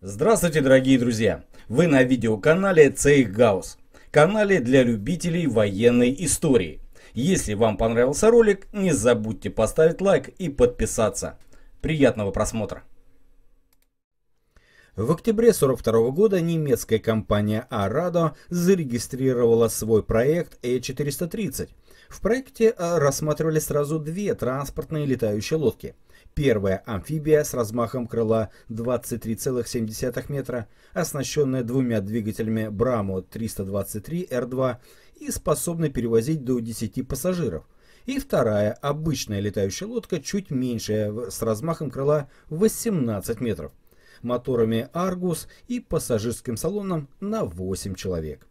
Здравствуйте, дорогие друзья! Вы на видеоканале Цейх Гаус, канале для любителей военной истории. Если вам понравился ролик, не забудьте поставить лайк и подписаться. Приятного просмотра! В октябре 1942 года немецкая компания Arado зарегистрировала свой проект E430. В проекте а, рассматривали сразу две транспортные летающие лодки. Первая амфибия с размахом крыла 23,7 метра, оснащенная двумя двигателями Bramo 323R2 и способной перевозить до 10 пассажиров. И вторая обычная летающая лодка, чуть меньшая, с размахом крыла 18 метров моторами «Аргус» и пассажирским салоном на 8 человек.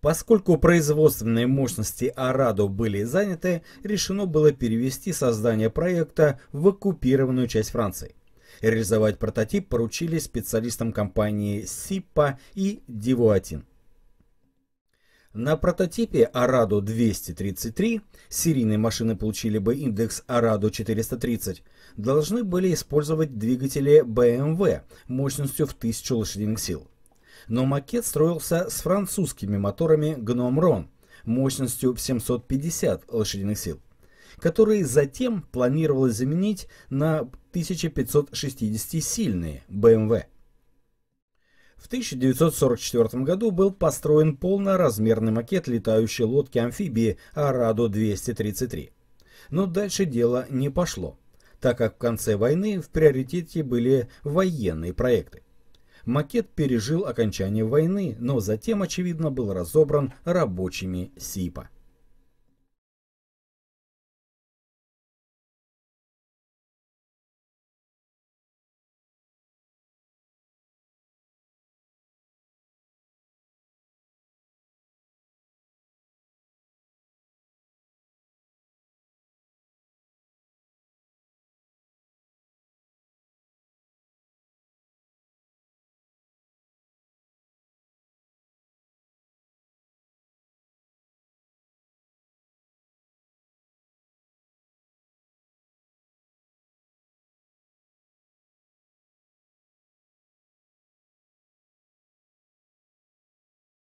Поскольку производственные мощности Арадо были заняты, решено было перевести создание проекта в оккупированную часть Франции. Реализовать прототип поручили специалистам компании Сипа и Дивуатин. На прототипе Arado 233, серийные машины получили бы индекс Arado 430, должны были использовать двигатели BMW мощностью в 1000 лошадиных сил. Но макет строился с французскими моторами Gnome Ron мощностью в 750 лошадиных сил, которые затем планировалось заменить на 1560-сильные BMW. В 1944 году был построен полноразмерный макет летающей лодки-амфибии Арадо-233. Но дальше дело не пошло, так как в конце войны в приоритете были военные проекты. Макет пережил окончание войны, но затем, очевидно, был разобран рабочими СИПа.